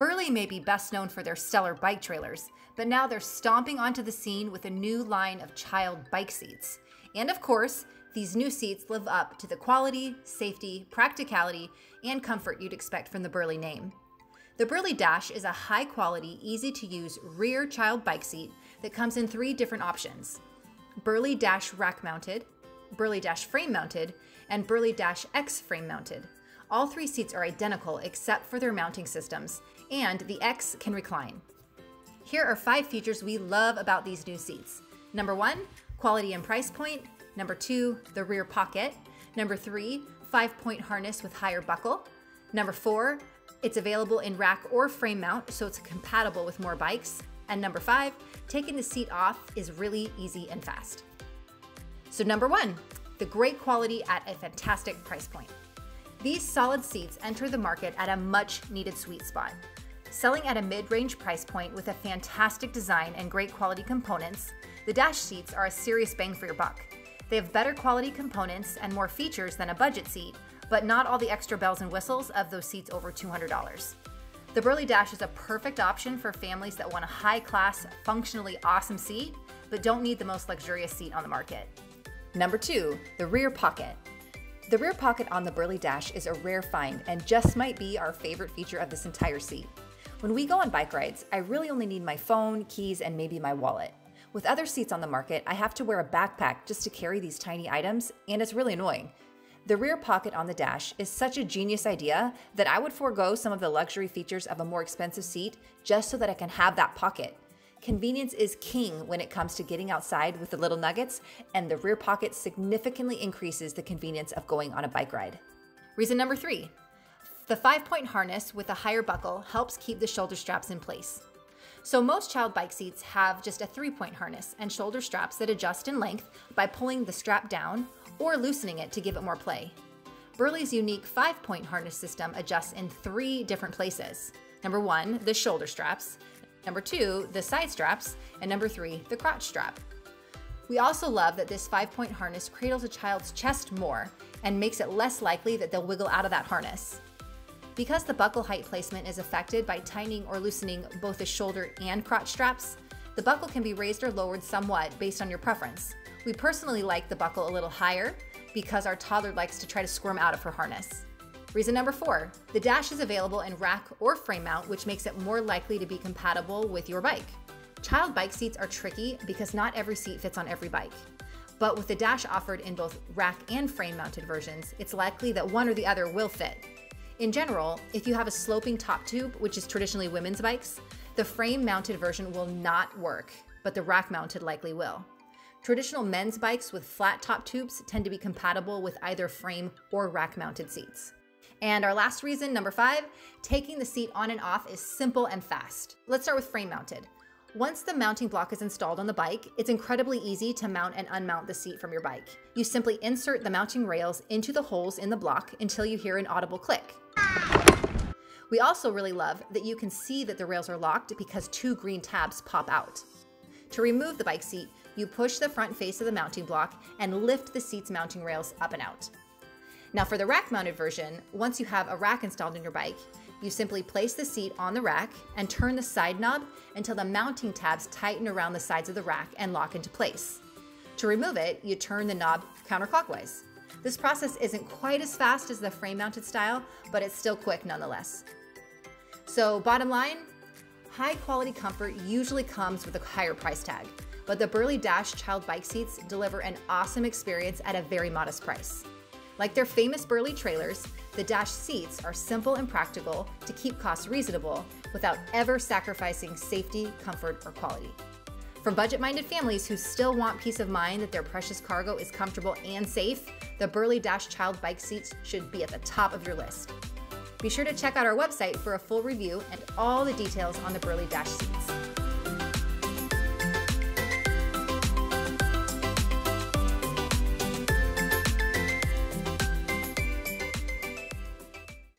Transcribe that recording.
Burley may be best known for their stellar bike trailers, but now they're stomping onto the scene with a new line of child bike seats. And of course, these new seats live up to the quality, safety, practicality, and comfort you'd expect from the Burley name. The Burley Dash is a high quality, easy to use rear child bike seat that comes in three different options Burley Dash rack mounted, Burley Dash frame mounted, and Burley Dash X frame mounted. All three seats are identical except for their mounting systems, and the X can recline. Here are five features we love about these new seats. Number one, quality and price point. Number two, the rear pocket. Number three, five point harness with higher buckle. Number four, it's available in rack or frame mount, so it's compatible with more bikes. And number five, taking the seat off is really easy and fast. So, number one, the great quality at a fantastic price point. These solid seats enter the market at a much needed sweet spot. Selling at a mid range price point with a fantastic design and great quality components, the Dash seats are a serious bang for your buck. They have better quality components and more features than a budget seat, but not all the extra bells and whistles of those seats over $200. The Burley Dash is a perfect option for families that want a high class, functionally awesome seat, but don't need the most luxurious seat on the market. Number two, the rear pocket. The rear pocket on the Burley Dash is a rare find and just might be our favorite feature of this entire seat. When we go on bike rides, I really only need my phone, keys, and maybe my wallet. With other seats on the market, I have to wear a backpack just to carry these tiny items, and it's really annoying. The rear pocket on the dash is such a genius idea that I would forego some of the luxury features of a more expensive seat just so that I can have that pocket. Convenience is king when it comes to getting outside with the little nuggets, and the rear pocket significantly increases the convenience of going on a bike ride. Reason number three the five point harness with a higher buckle helps keep the shoulder straps in place. So, most child bike seats have just a three point harness and shoulder straps that adjust in length by pulling the strap down or loosening it to give it more play. Burley's unique five point harness system adjusts in three different places. Number one, the shoulder straps. Number two, the side straps. And number three, the crotch strap. We also love that this five point harness cradles a child's chest more and makes it less likely that they'll wiggle out of that harness. Because the buckle height placement is affected by tightening or loosening both the shoulder and crotch straps, the buckle can be raised or lowered somewhat based on your preference. We personally like the buckle a little higher because our toddler likes to try to squirm out of her harness. Reason number four, the dash is available in rack or frame mount, which makes it more likely to be compatible with your bike. Child bike seats are tricky because not every seat fits on every bike. But with the dash offered in both rack and frame mounted versions, it's likely that one or the other will fit. In general, if you have a sloping top tube, which is traditionally women's bikes, the frame mounted version will not work, but the rack mounted likely will. Traditional men's bikes with flat top tubes tend to be compatible with either frame or rack mounted seats. And our last reason, number five, taking the seat on and off is simple and fast. Let's start with frame mounted. Once the mounting block is installed on the bike, it's incredibly easy to mount and unmount the seat from your bike. You simply insert the mounting rails into the holes in the block until you hear an audible click. We also really love that you can see that the rails are locked because two green tabs pop out. To remove the bike seat, you push the front face of the mounting block and lift the seat's mounting rails up and out. Now for the rack mounted version, once you have a rack installed in your bike, you simply place the seat on the rack and turn the side knob until the mounting tabs tighten around the sides of the rack and lock into place. To remove it, you turn the knob counterclockwise. This process isn't quite as fast as the frame mounted style, but it's still quick nonetheless. So, bottom line high quality comfort usually comes with a higher price tag but the Burley Dash child bike seats deliver an awesome experience at a very modest price. Like their famous Burley trailers, the Dash seats are simple and practical to keep costs reasonable without ever sacrificing safety, comfort, or quality. For budget minded families who still want peace of mind that their precious cargo is comfortable and safe, the Burley Dash child bike seats should be at the top of your list. Be sure to check out our website for a full review and all the details on the Burley Dash seats.